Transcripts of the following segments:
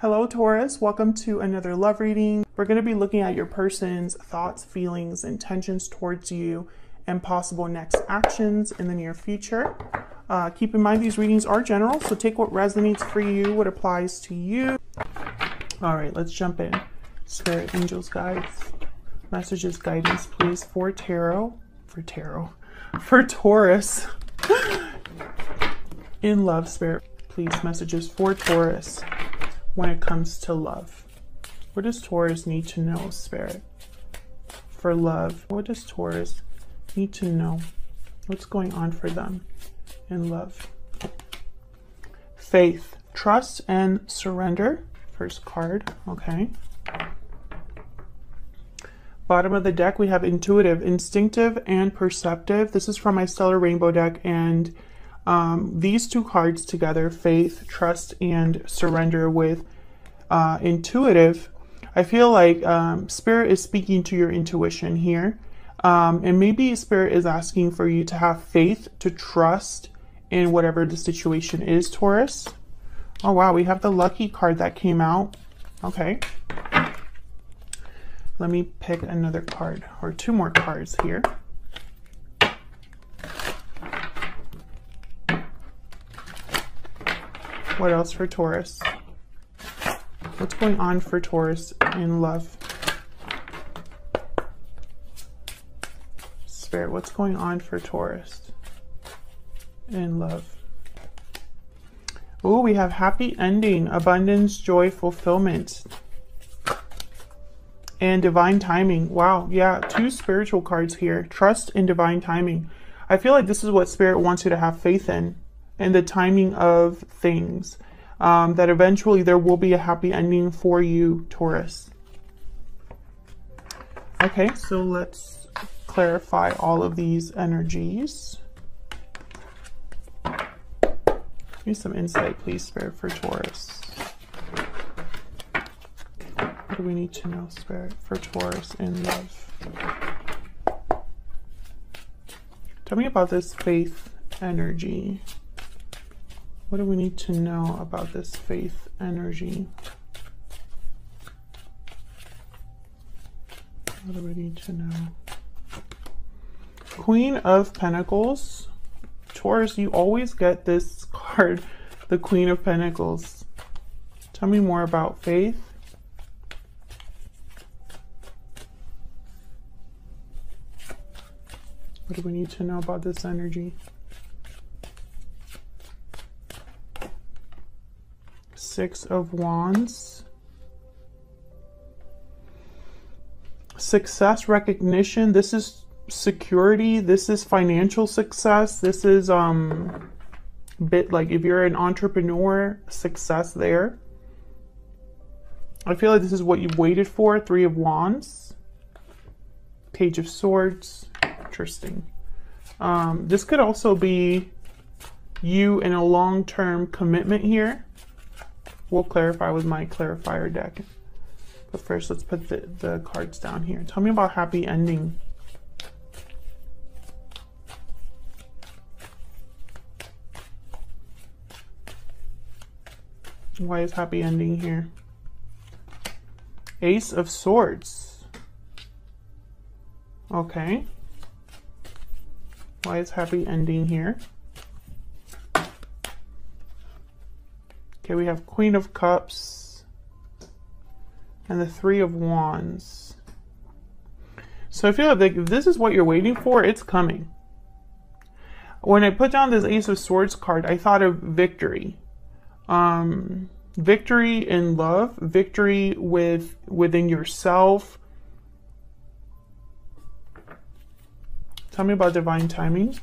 Hello, Taurus. Welcome to another love reading. We're going to be looking at your person's thoughts, feelings, intentions towards you, and possible next actions in the near future. Uh, keep in mind these readings are general, so take what resonates for you, what applies to you. All right, let's jump in. Spirit, angels, guides, messages, guidance, please, for tarot, for tarot, for Taurus. in love, spirit, please, messages for Taurus when it comes to love? What does Taurus need to know, Spirit? For love, what does Taurus need to know? What's going on for them in love? Faith, trust, and surrender. First card, okay. Bottom of the deck, we have intuitive, instinctive, and perceptive. This is from my Stellar Rainbow deck, and um, these two cards together, faith, trust, and surrender with uh, intuitive, I feel like um, spirit is speaking to your intuition here. Um, and maybe spirit is asking for you to have faith, to trust in whatever the situation is, Taurus. Oh, wow, we have the lucky card that came out. Okay. Let me pick another card or two more cards here. What else for Taurus? What's going on for Taurus in love? Spirit, what's going on for Taurus in love? Oh, we have happy ending, abundance, joy, fulfillment, and divine timing. Wow, yeah, two spiritual cards here. Trust and divine timing. I feel like this is what Spirit wants you to have faith in and the timing of things. Um, that eventually there will be a happy ending for you, Taurus. Okay, so let's clarify all of these energies. Give me some insight, please, Spirit, for Taurus. What do we need to know, Spirit, for Taurus in love? Tell me about this faith energy. What do we need to know about this faith energy? What do we need to know? Queen of Pentacles. Taurus, you always get this card, the Queen of Pentacles. Tell me more about faith. What do we need to know about this energy? Six of Wands. Success recognition. This is security. This is financial success. This is um bit like if you're an entrepreneur, success there. I feel like this is what you've waited for. Three of Wands. Page of Swords. Interesting. Um, this could also be you in a long-term commitment here we'll clarify with my clarifier deck. But first, let's put the, the cards down here. Tell me about happy ending. Why is happy ending here? Ace of Swords. Okay. Why is happy ending here? Okay, we have Queen of Cups and the Three of Wands. So I feel like this is what you're waiting for, it's coming. When I put down this Ace of Swords card, I thought of victory. Um, victory in love, victory with within yourself. Tell me about divine timing.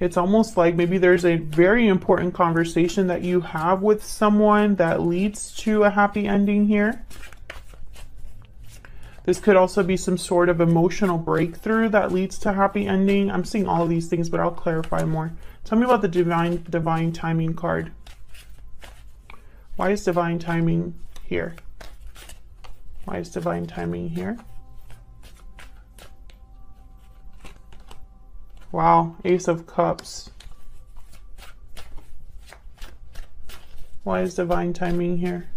It's almost like maybe there's a very important conversation that you have with someone that leads to a happy ending here. This could also be some sort of emotional breakthrough that leads to happy ending. I'm seeing all these things, but I'll clarify more. Tell me about the divine divine timing card. Why is divine timing here? Why is divine timing here? Wow, Ace of Cups. Why is divine timing here?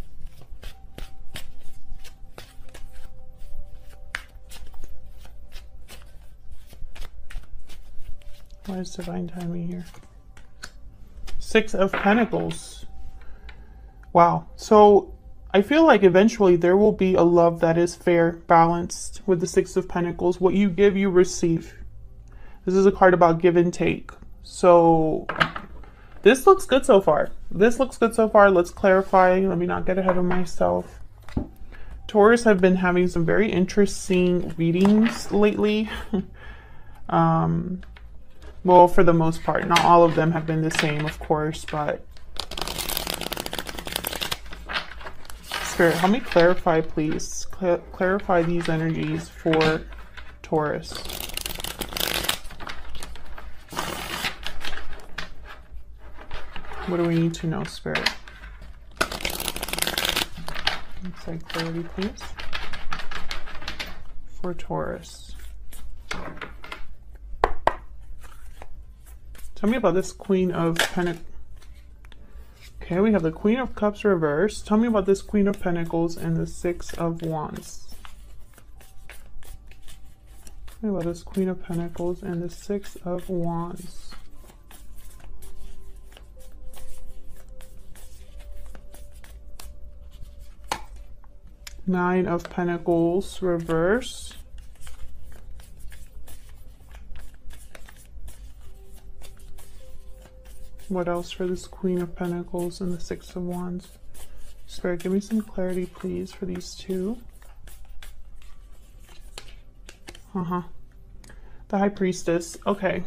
Why is divine timing here? Six of Pentacles. Wow. So I feel like eventually there will be a love that is fair, balanced with the Six of Pentacles. What you give, you receive. This is a card about give and take. So this looks good so far. This looks good so far. Let's clarify. Let me not get ahead of myself. Taurus have been having some very interesting readings lately. um, well, for the most part. Not all of them have been the same, of course, but Spirit, help me clarify, please. Cl clarify these energies for Taurus. What do we need to know, Spirit? Insight clarity, please. For Taurus. Tell me about this Queen of Pentacles. Okay, we have the Queen of Cups reversed. Tell me about this Queen of Pentacles and the Six of Wands. Tell me about this Queen of Pentacles and the Six of Wands. Nine of Pentacles reverse. What else for this Queen of Pentacles and the Six of Wands? Spirit, give me some clarity, please, for these two. Uh-huh. The High Priestess. Okay.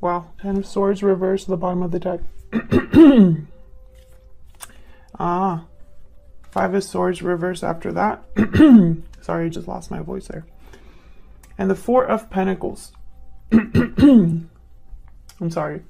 Wow. Ten of Swords reversed at the bottom of the deck. ah. Five of Swords reversed after that. Sorry, I just lost my voice there. And the Four of Pentacles. I'm sorry.